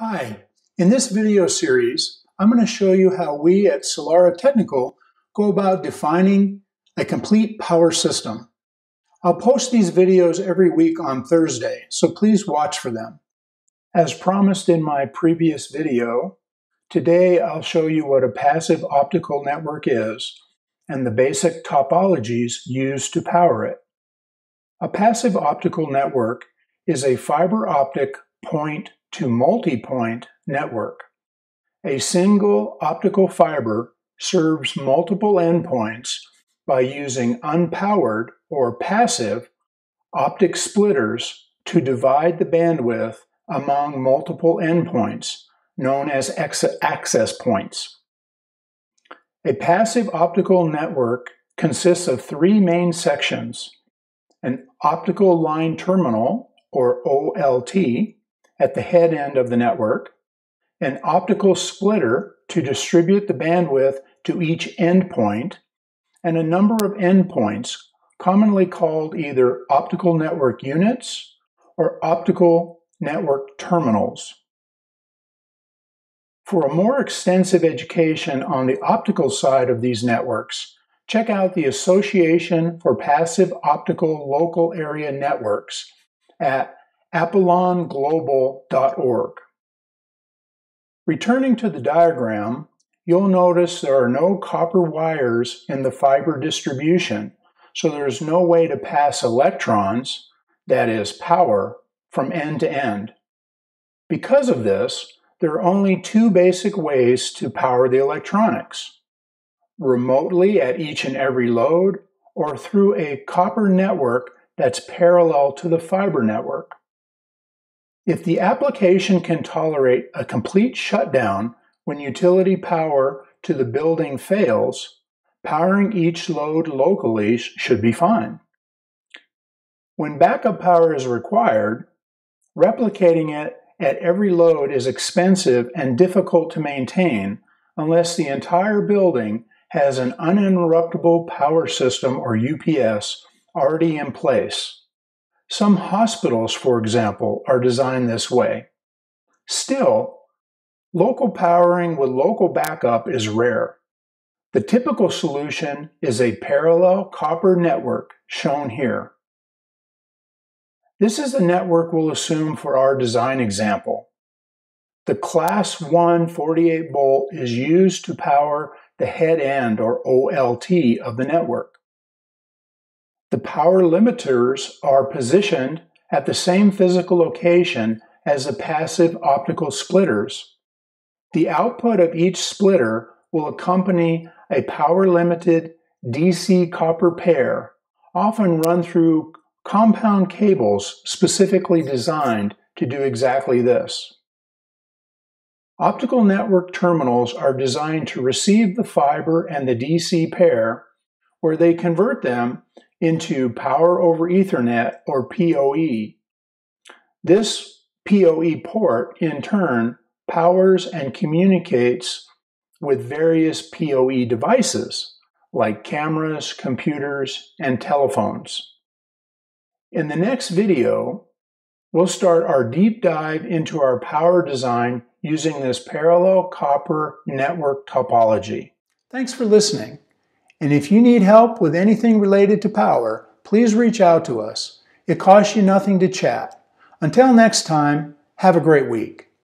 Hi, in this video series, I'm going to show you how we at Solara Technical go about defining a complete power system. I'll post these videos every week on Thursday, so please watch for them. As promised in my previous video, today I'll show you what a passive optical network is and the basic topologies used to power it. A passive optical network is a fiber optic point to multi-point network. A single optical fiber serves multiple endpoints by using unpowered or passive optic splitters to divide the bandwidth among multiple endpoints, known as access points. A passive optical network consists of three main sections an optical line terminal, or OLT, at the head end of the network, an optical splitter to distribute the bandwidth to each endpoint, and a number of endpoints, commonly called either optical network units or optical network terminals. For a more extensive education on the optical side of these networks, check out the Association for Passive Optical Local Area Networks at apolanglobal.org. Returning to the diagram, you'll notice there are no copper wires in the fiber distribution, so there's no way to pass electrons, that is, power, from end to end. Because of this, there are only two basic ways to power the electronics remotely at each and every load, or through a copper network that's parallel to the fiber network. If the application can tolerate a complete shutdown when utility power to the building fails, powering each load locally should be fine. When backup power is required, replicating it at every load is expensive and difficult to maintain unless the entire building has an uninterruptible power system or UPS already in place. Some hospitals, for example, are designed this way. Still, local powering with local backup is rare. The typical solution is a parallel copper network shown here. This is the network we'll assume for our design example. The class 1 48 volt is used to power the head end or OLT of the network. The power limiters are positioned at the same physical location as the passive optical splitters. The output of each splitter will accompany a power limited DC copper pair, often run through compound cables specifically designed to do exactly this. Optical network terminals are designed to receive the fiber and the DC pair, where they convert them into Power over Ethernet or PoE. This PoE port, in turn, powers and communicates with various PoE devices like cameras, computers, and telephones. In the next video, we'll start our deep dive into our power design using this parallel copper network topology. Thanks for listening. And if you need help with anything related to power, please reach out to us. It costs you nothing to chat. Until next time, have a great week.